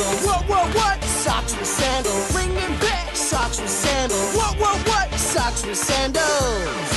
sandals. What, what, what? Socks with sandals. Ringing back. Socks with sandals. What, what, what? Socks with sandals.